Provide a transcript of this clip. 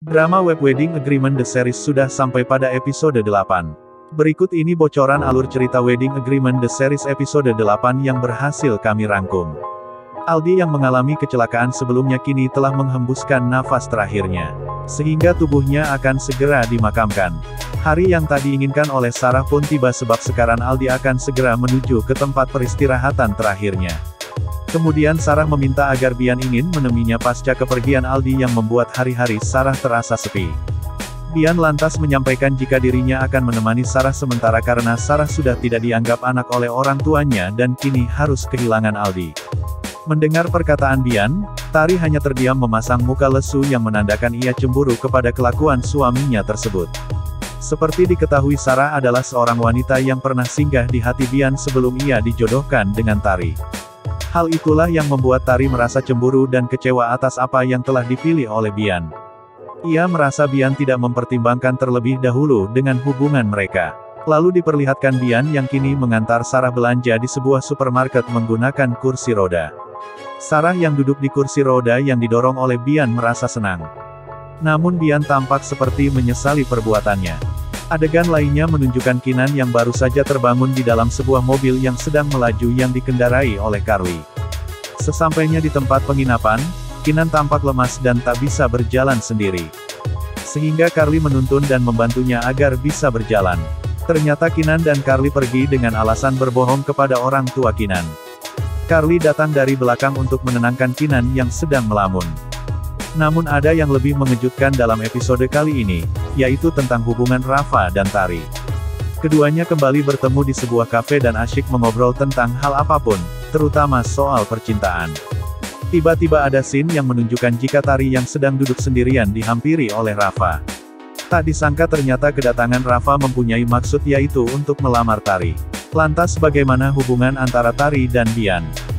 Drama Web Wedding Agreement The Series sudah sampai pada episode 8. Berikut ini bocoran alur cerita Wedding Agreement The Series episode 8 yang berhasil kami rangkum. Aldi yang mengalami kecelakaan sebelumnya kini telah menghembuskan nafas terakhirnya. Sehingga tubuhnya akan segera dimakamkan. Hari yang tadi inginkan oleh Sarah pun tiba sebab sekarang Aldi akan segera menuju ke tempat peristirahatan terakhirnya. Kemudian Sarah meminta agar Bian ingin menemaninya pasca kepergian Aldi yang membuat hari-hari Sarah terasa sepi. Bian lantas menyampaikan jika dirinya akan menemani Sarah sementara karena Sarah sudah tidak dianggap anak oleh orang tuanya dan kini harus kehilangan Aldi. Mendengar perkataan Bian, Tari hanya terdiam memasang muka lesu yang menandakan ia cemburu kepada kelakuan suaminya tersebut. Seperti diketahui Sarah adalah seorang wanita yang pernah singgah di hati Bian sebelum ia dijodohkan dengan Tari. Hal itulah yang membuat Tari merasa cemburu dan kecewa atas apa yang telah dipilih oleh Bian. Ia merasa Bian tidak mempertimbangkan terlebih dahulu dengan hubungan mereka. Lalu diperlihatkan Bian yang kini mengantar Sarah belanja di sebuah supermarket menggunakan kursi roda. Sarah yang duduk di kursi roda yang didorong oleh Bian merasa senang. Namun Bian tampak seperti menyesali perbuatannya. Adegan lainnya menunjukkan Kinan yang baru saja terbangun di dalam sebuah mobil yang sedang melaju yang dikendarai oleh Carly. Sesampainya di tempat penginapan, Kinan tampak lemas dan tak bisa berjalan sendiri. Sehingga Carly menuntun dan membantunya agar bisa berjalan. Ternyata Kinan dan Carly pergi dengan alasan berbohong kepada orang tua Kinan. Carly datang dari belakang untuk menenangkan Kinan yang sedang melamun. Namun ada yang lebih mengejutkan dalam episode kali ini, yaitu tentang hubungan Rafa dan Tari. Keduanya kembali bertemu di sebuah kafe dan asyik mengobrol tentang hal apa pun, terutama soal percintaan. Tiba-tiba ada scene yang menunjukkan jika Tari yang sedang duduk sendirian dihampiri oleh Rafa. Tak disangka ternyata kedatangan Rafa mempunyai maksud yaitu untuk melamar Tari. Lantas bagaimana hubungan antara Tari dan Bian?